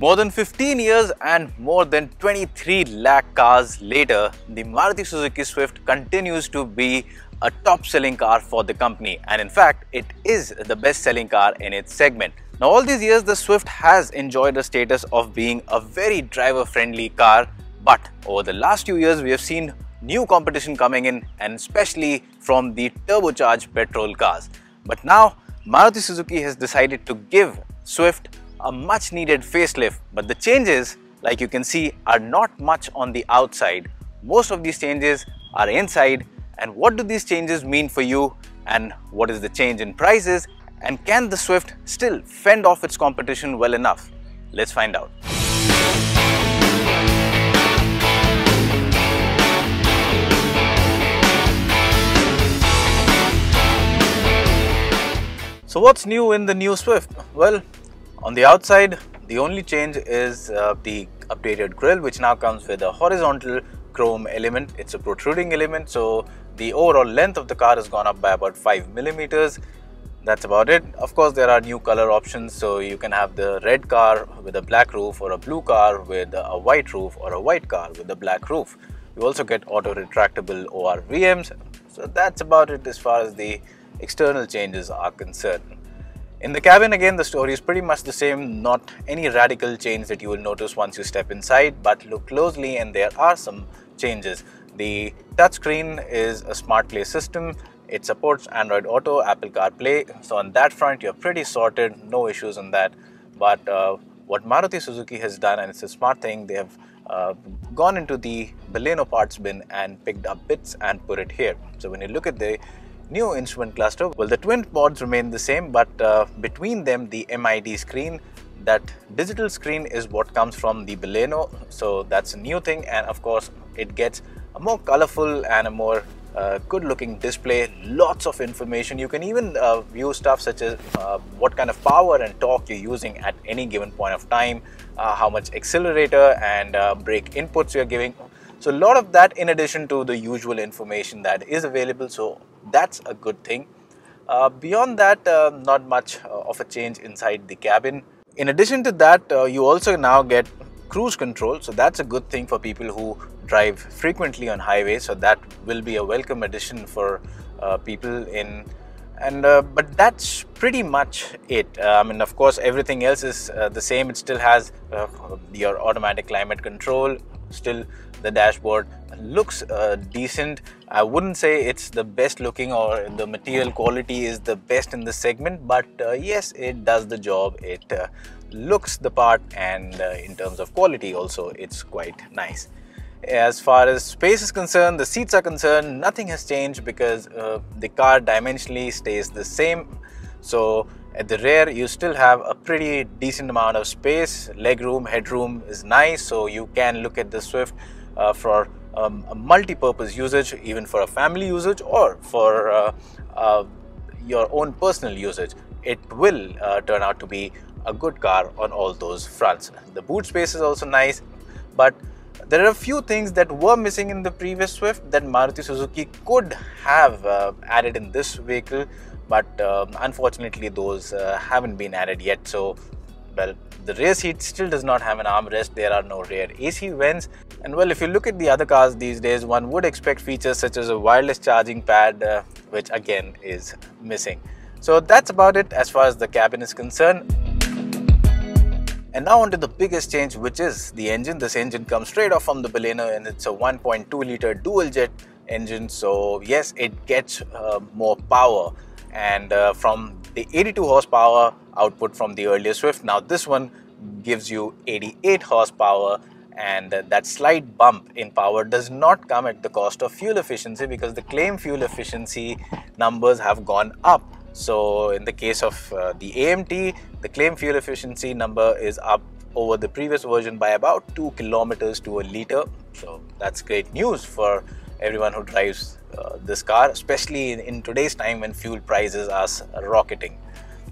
More than 15 years and more than 23 lakh cars later, the Maruti Suzuki Swift continues to be a top selling car for the company and in fact it is the best selling car in its segment. Now all these years the Swift has enjoyed the status of being a very driver friendly car but over the last few years we have seen new competition coming in and especially from the turbocharged petrol cars. But now Maruti Suzuki has decided to give Swift a much needed facelift but the changes like you can see are not much on the outside. Most of these changes are inside and what do these changes mean for you and what is the change in prices and can the Swift still fend off its competition well enough? Let's find out. So what's new in the new Swift? Well, on the outside, the only change is uh, the updated grille which now comes with a horizontal chrome element. It's a protruding element so the overall length of the car has gone up by about 5 millimeters. That's about it. Of course, there are new color options so you can have the red car with a black roof or a blue car with a white roof or a white car with a black roof. You also get auto retractable ORVMs. So that's about it as far as the external changes are concerned. In the cabin again the story is pretty much the same, not any radical change that you will notice once you step inside but look closely and there are some changes. The touchscreen is a smart play system, it supports Android Auto, Apple CarPlay, so on that front you're pretty sorted, no issues on that. But uh, what Maruti Suzuki has done and it's a smart thing, they have uh, gone into the Baleno parts bin and picked up bits and put it here. So when you look at the new instrument cluster, well the twin pods remain the same but uh, between them the MID screen that digital screen is what comes from the Baleno. So that's a new thing and of course it gets a more colorful and a more uh, good looking display. Lots of information. You can even uh, view stuff such as uh, what kind of power and torque you're using at any given point of time uh, how much accelerator and uh, brake inputs you're giving. So a lot of that in addition to the usual information that is available. So that's a good thing. Uh, beyond that not much of a change inside the cabin. In addition to that you also now get cruise control. So that's a good thing for people who drive frequently on highways so that will be a welcome addition for uh, people in and uh, but that's pretty much it. Uh, i mean of course everything else is uh, the same. It still has uh, your automatic climate control still the dashboard looks uh, decent i wouldn't say it's the best looking or the material quality is the best in the segment but yes it does the job it looks the part and uh, in terms of quality also it's quite nice. As far as space is concerned, the seats are concerned, nothing has changed because uh, the car dimensionally stays the same. So at the rear, you still have a pretty decent amount of space. Legroom, headroom is nice, so you can look at the Swift uh, for um, a multi-purpose usage, even for a family usage or for uh, uh your own personal usage. It will uh, turn out to be a good car on all those fronts. The boot space is also nice, but there are a few things that were missing in the previous Swift that Maruti Suzuki could have uh, added in this vehicle, but um, unfortunately those uh, haven't been added yet. So, well, the rear seat still does not have an armrest, there are no rear AC vents, and well, if you look at the other cars these days, one would expect features such as a wireless charging pad, uh, which again is missing. So that's about it as far as the cabin is concerned. And now onto the biggest change which is the engine. This engine comes straight off from the Baleno and it's a 1.2 litre dual jet engine. So yes, it gets uh, more power and uh, from the 82 horsepower output from the earlier Swift. Now this one gives you 88 horsepower and uh, that slight bump in power does not come at the cost of fuel efficiency because the claim fuel efficiency numbers have gone up so in the case of uh, the AMT, the claim fuel efficiency number is up over the previous version by about 2 kilometers to a liter. So that's great news for everyone who drives uh, this car, especially in, in, today's time when fuel prices are rocketing.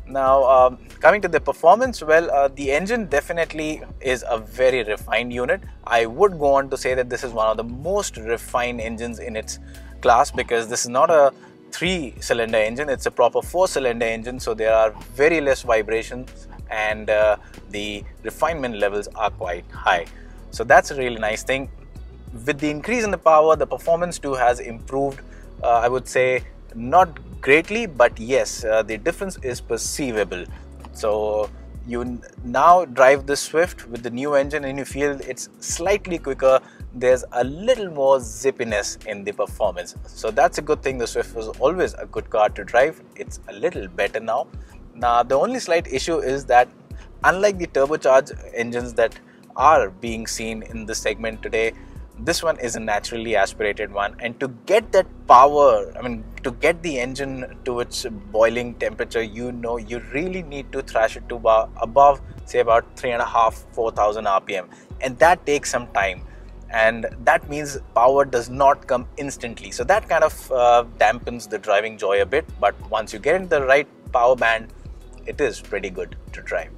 Now, um, coming to the performance, well, uh, the engine definitely is a very refined unit. I would go on to say that this is one of the most refined engines in its class because this is not a three cylinder engine it's a proper four cylinder engine so there are very less vibrations and uh, the refinement levels are quite high. So that's a really nice thing. With the increase in the power, the performance too has improved. Uh, I would say not greatly, but yes, uh, the difference is perceivable. So you now drive the Swift with the new engine and you feel it's slightly quicker. There's a little more zippiness in the performance. So that's a good thing. The Swift was always a good car to drive. It's a little better now. Now, the only slight issue is that unlike the turbocharged engines that are being seen in the segment today, this one is a naturally aspirated one. And to get that power i mean to get the engine to its boiling temperature you know you really need to thrash it to above say about three and a half four thousand rpm and that takes some time. And that means power does not come instantly. So that kind of uh, dampens the driving joy a bit. But once you get in the right power band it is pretty good to drive.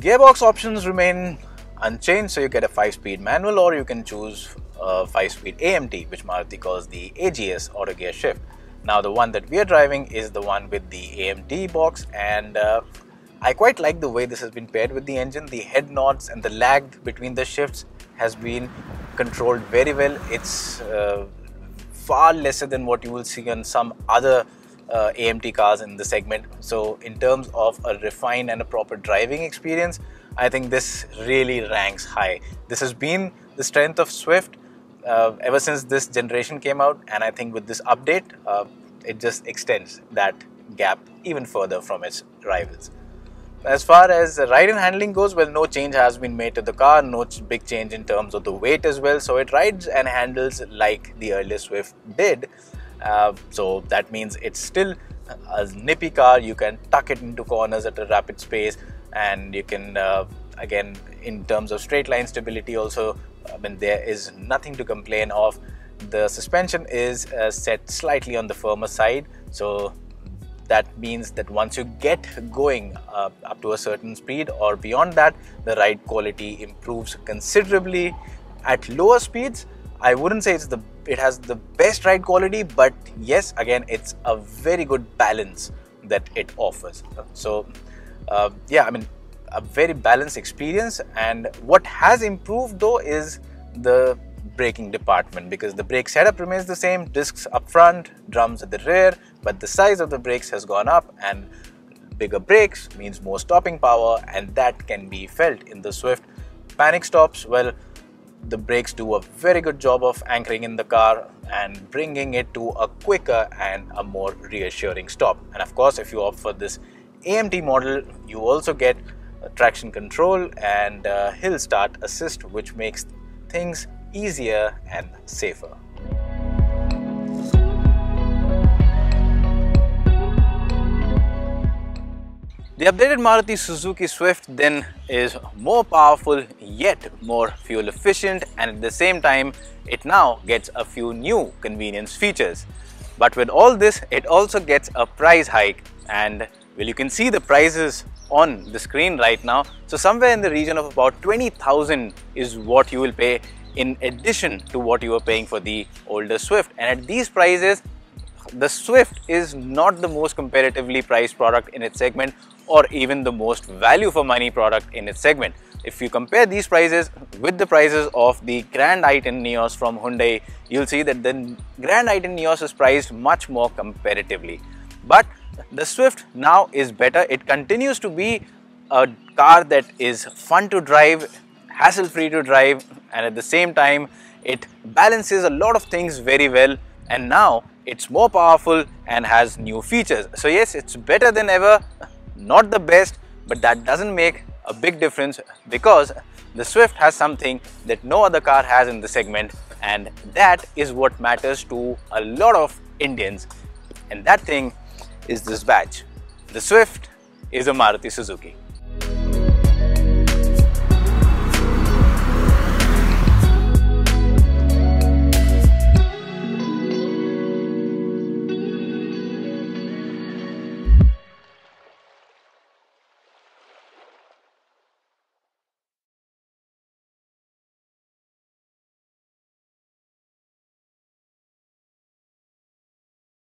Gearbox options remain unchanged. So you get a 5-speed manual or you can choose a 5-speed AMT which Maruti calls the AGS auto gear shift. Now the one that we are driving is the one with the AMT box and uh, I quite like the way this has been paired with the engine. The head nods and the lag between the shifts has been controlled very well. It's uh, far lesser than what you will see on some other uh, AMT cars in the segment. So in terms of a refined and a proper driving experience, I think this really ranks high. This has been the strength of Swift uh, ever since this generation came out and I think with this update, uh, it just extends that gap even further from its rivals. As far as ride and handling goes, well, no change has been made to the car, no big change in terms of the weight as well. So it rides and handles like the earlier Swift did. Uh, so that means it's still a nippy car. You can tuck it into corners at a rapid pace and you can uh, again in terms of straight line stability also I mean there is nothing to complain of. The suspension is uh, set slightly on the firmer side. So that means that once you get going uh, up to a certain speed or beyond that the ride quality improves considerably at lower speeds. I wouldn't say it's the it has the best ride quality but yes again it's a very good balance that it offers. So uh, yeah, I mean, a very balanced experience. And what has improved though is the braking department because the brake setup remains the same. Discs up front drums at the rear but the size of the brakes has gone up. And bigger brakes means more stopping power and that can be felt in the swift panic stops. Well the brakes do a very good job of anchoring in the car and bringing it to a quicker and a more reassuring stop. And of course if you opt for this AMT model, you also get traction control and uh, hill start assist, which makes things easier and safer. The updated Maruti Suzuki Swift then is more powerful yet more fuel efficient and at the same time it now gets a few new convenience features. But with all this it also gets a price hike and well, you can see the prices on the screen right now. So somewhere in the region of about 20,000 is what you will pay in addition to what you were paying for the older Swift. And at these prices, the Swift is not the most competitively priced product in its segment or even the most value for money product in its segment. If you compare these prices with the prices of the Grand i10 Nios from Hyundai, you'll see that the Grand i10 Nios is priced much more competitively. But the Swift now is better. It continues to be a car that is fun to drive, hassle-free to drive and at the same time it balances a lot of things very well and now it's more powerful and has new features. So yes, it's better than ever, not the best, but that doesn't make a big difference because the Swift has something that no other car has in the segment and that is what matters to a lot of Indians and that thing is this badge. The Swift is a Maruti Suzuki.